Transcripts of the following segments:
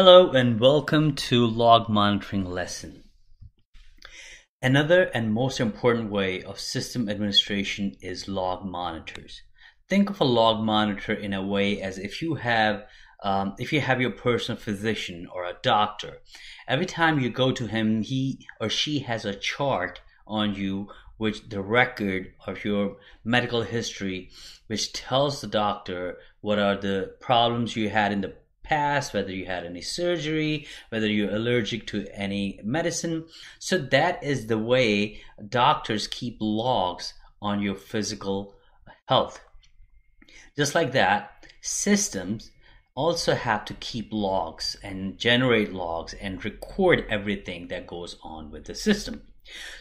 Hello and welcome to log monitoring lesson. Another and most important way of system administration is log monitors. Think of a log monitor in a way as if you have um, if you have your personal physician or a doctor. Every time you go to him, he or she has a chart on you which the record of your medical history which tells the doctor what are the problems you had in the past, whether you had any surgery, whether you're allergic to any medicine. So that is the way doctors keep logs on your physical health. Just like that, systems also have to keep logs and generate logs and record everything that goes on with the system.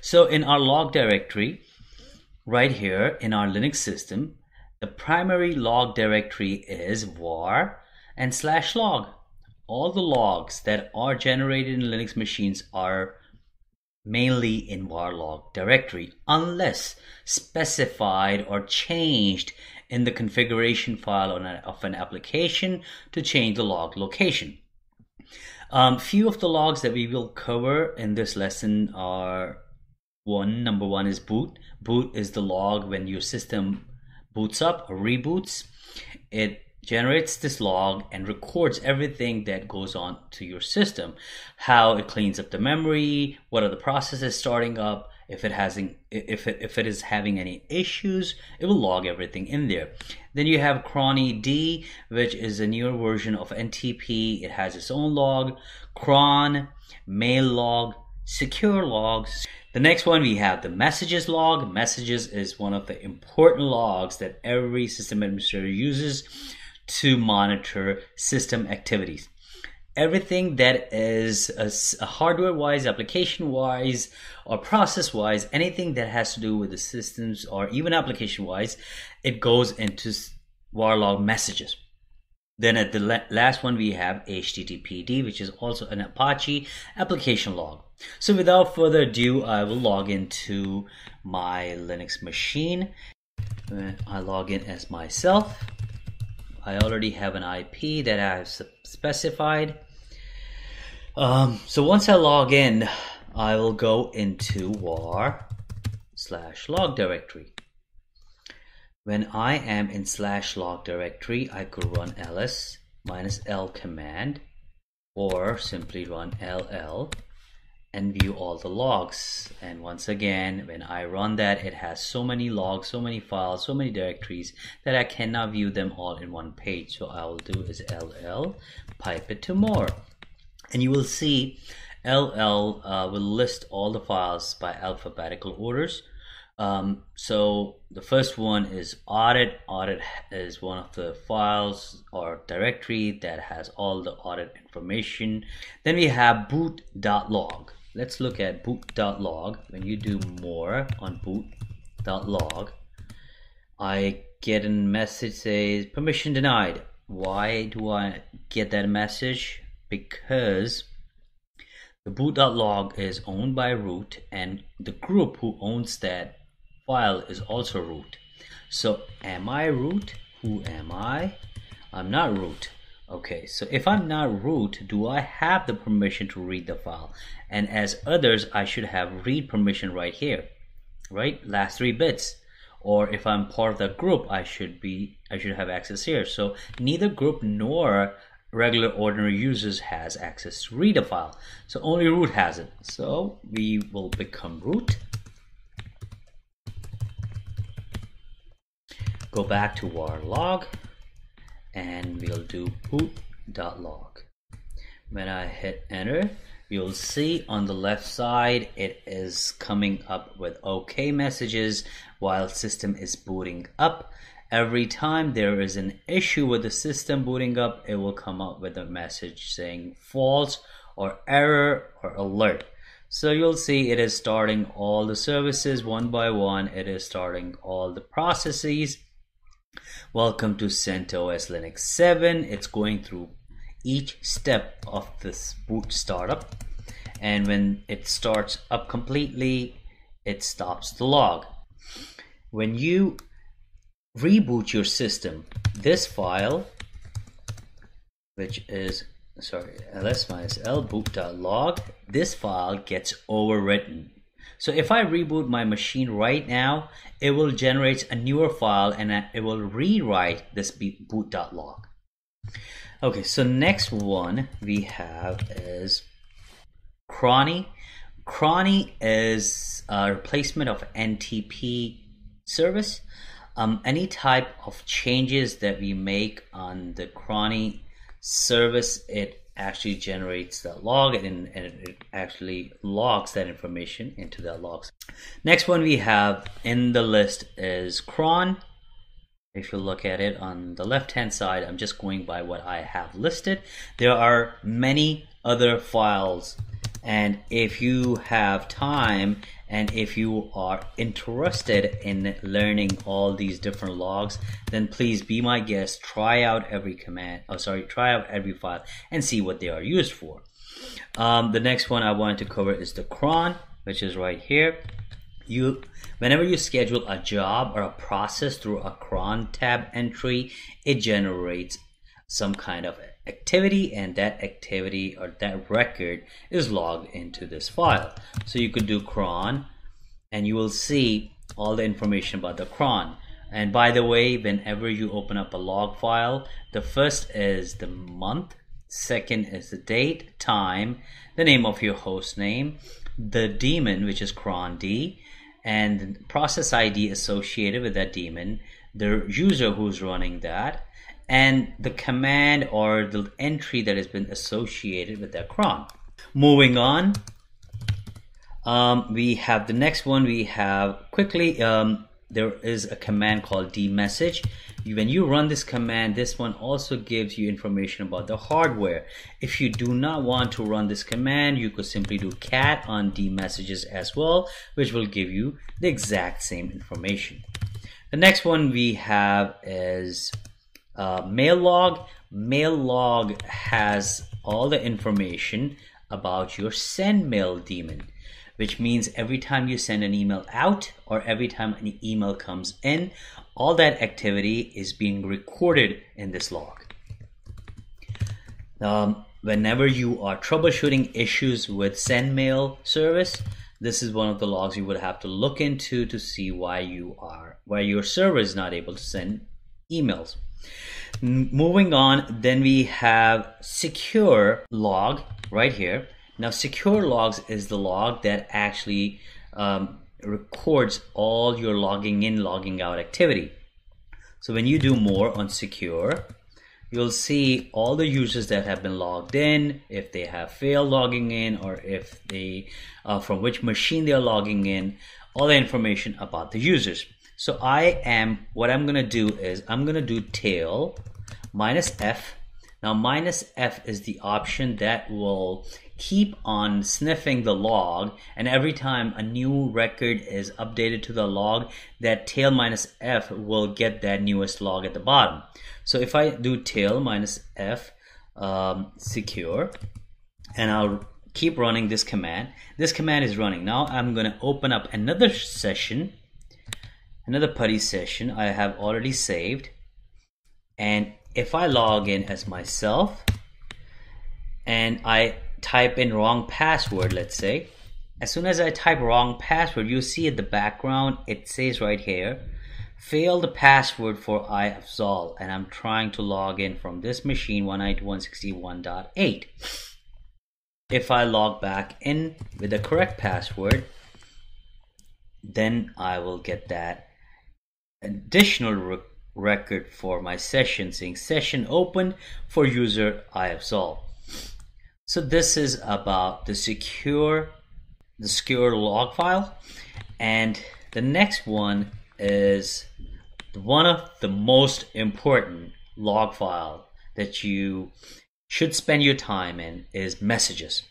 So in our log directory, right here in our Linux system, the primary log directory is var and slash log. All the logs that are generated in Linux machines are mainly in var log directory unless specified or changed in the configuration file of an application to change the log location. Um, few of the logs that we will cover in this lesson are one number one is boot boot is the log when your system boots up or reboots it generates this log and records everything that goes on to your system. How it cleans up the memory what are the processes starting up if it hasn't if it if it is having any issues it will log everything in there. Then you have chronyd which is a newer version of ntp it has its own log cron mail log secure logs. The next one we have the messages log. Messages is one of the important logs that every system administrator uses to monitor system activities. Everything that is a, hardware wise, application wise, or process wise, anything that has to do with the systems or even application wise, it goes into var log messages. Then at the last one, we have HTTPD, which is also an Apache application log. So without further ado, I will log into my Linux machine. Uh, I log in as myself. I already have an IP that I've specified. Um, so once I log in, I will go into var slash log directory. When I am in slash log directory, I could run ls minus l command or simply run ll and view all the logs. And once again when I run that it has so many logs so many files so many directories that I cannot view them all in one page. So I will do is ll pipe it to more. And you will see ll uh, will list all the files by alphabetical orders. Um, so the first one is audit. Audit is one of the files or directory that has all the audit information. Then we have boot.log let's look at boot.log when you do more on boot.log I get a message says permission denied. Why do I get that message? Because the boot.log is owned by root and the group who owns that file is also root. So am I root? Who am I? I'm not root Okay, so if I'm not root, do I have the permission to read the file? And as others, I should have read permission right here, right? Last three bits. Or if I'm part of the group, I should be, I should have access here. So neither group nor regular ordinary users has access to read a file. So only root has it. So we will become root. Go back to our log and we'll do boot.log. When I hit enter, you'll see on the left side it is coming up with OK messages while system is booting up. Every time there is an issue with the system booting up, it will come up with a message saying false or error or alert. So you'll see it is starting all the services one by one. It is starting all the processes Welcome to CentOS Linux 7. It's going through each step of this boot startup and when it starts up completely it stops the log. When you reboot your system, this file which is sorry, ls minus l boot.log, this file gets overwritten. So if I reboot my machine right now, it will generate a newer file and it will rewrite this boot.log. Okay, so next one we have is Chrony. Chrony is a replacement of NTP service. Um, any type of changes that we make on the Chrony service, it actually generates the log and, and, it actually logs that information into the logs. Next one we have in the list is cron. If you look at it on the left hand side, I'm just going by what I have listed. There are many other files and if you have time and if you are interested in learning all these different logs, then please be my guest. Try out every command. Oh, sorry, try out every file and see what they are used for. Um, the next one I wanted to cover is the cron, which is right here. You, whenever you schedule a job or a process through a crontab entry, it generates some kind of activity and that activity or that record is logged into this file. So you could do cron and you will see all the information about the cron. And by the way, whenever you open up a log file, the first is the month, second is the date, time, the name of your host name, the daemon, which is crond, and process ID associated with that daemon, the user who's running that, and the command or the entry that has been associated with that cron. Moving on, um, we have the next one. We have quickly, um, there is a command called dmesg. When you run this command, this one also gives you information about the hardware. If you do not want to run this command, you could simply do cat on dmessages as well, which will give you the exact same information. The next one we have is uh, mail log. Mail log has all the information about your sendmail daemon, which means every time you send an email out or every time an email comes in, all that activity is being recorded in this log. Um, whenever you are troubleshooting issues with sendmail service, this is one of the logs you would have to look into to see why you are why your server is not able to send emails. Moving on, then we have secure log right here. Now, secure logs is the log that actually um, records all your logging in, logging out activity. So when you do more on secure, you'll see all the users that have been logged in, if they have failed logging in, or if they, uh, from which machine they're logging in, all the information about the users. So I am, what I'm gonna do is I'm gonna do tail minus F. Now minus F is the option that will keep on sniffing the log and every time a new record is updated to the log that tail minus F will get that newest log at the bottom. So if I do tail minus F um, secure and I'll keep running this command. This command is running. Now I'm going to open up another session another PuTTY session I have already saved. And if I log in as myself and I type in wrong password let's say as soon as I type wrong password you see at the background it says right here failed the password for iAfzal and I'm trying to log in from this machine 192.161.8 if I log back in with the correct password then I will get that additional re record for my session saying session open for user iAfzal. So this is about the secure the secure log file and the next one is one of the most important log file that you should spend your time in is messages.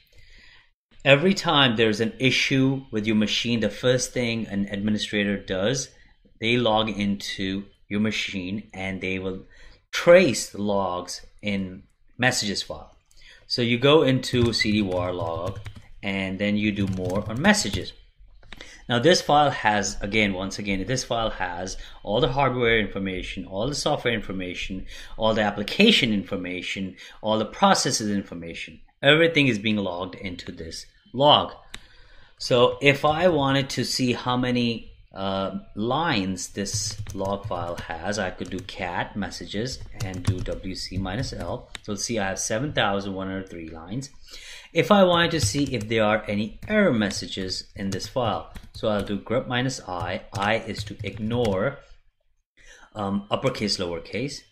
Every time there's an issue with your machine, the first thing an administrator does they log into your machine and they will trace the logs in messages file. So you go into cd var log and then you do more on messages. Now this file has, again, once again, this file has all the hardware information, all the software information, all the application information, all the processes information. Everything is being logged into this log. So if I wanted to see how many uh, lines this log file has, I could do cat messages and do wc minus l. So see I have 7,103 lines. If I wanted to see if there are any error messages in this file, so I'll do grep minus i. i is to ignore um, uppercase, lowercase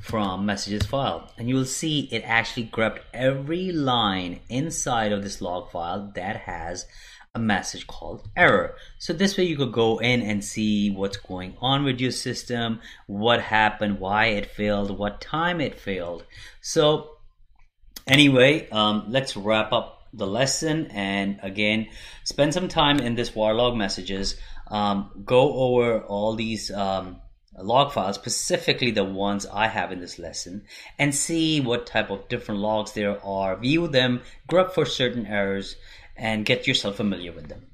from messages file. And you will see it actually grepped every line inside of this log file that has a message called error. So this way you could go in and see what's going on with your system, what happened, why it failed, what time it failed. So anyway, um, let's wrap up the lesson and again, spend some time in this var log messages. Um, go over all these um, log files, specifically the ones I have in this lesson, and see what type of different logs there are, view them, grep for certain errors, and get yourself familiar with them.